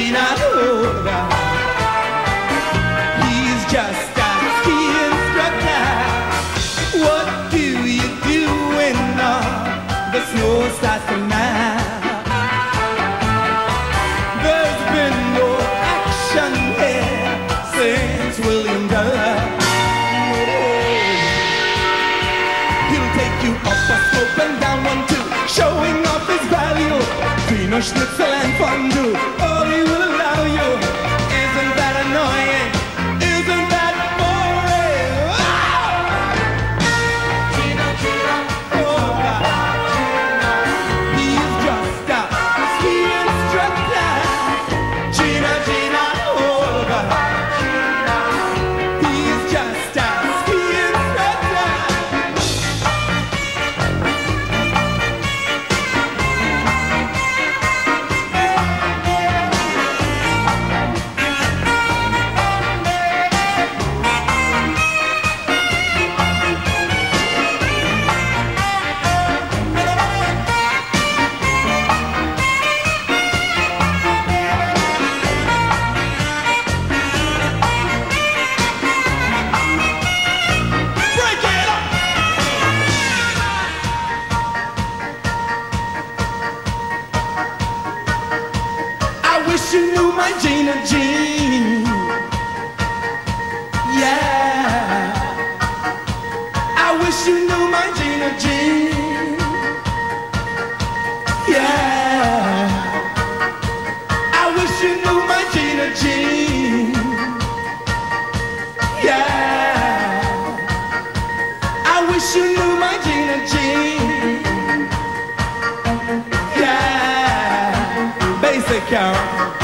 Oh, He's just a ski instructor. What do you do when uh, the snow starts to melt? There's been no action here since William Dove. He'll take you up a slope and down one too, showing off his value. Wiener Schnitzel and fondue, all you knew my Gina Jean. Yeah. I wish you knew my Gina Jean. Yeah. I wish you knew my Gina Jean. Yeah. I wish you knew my Gina Jean. Yeah. Basic count.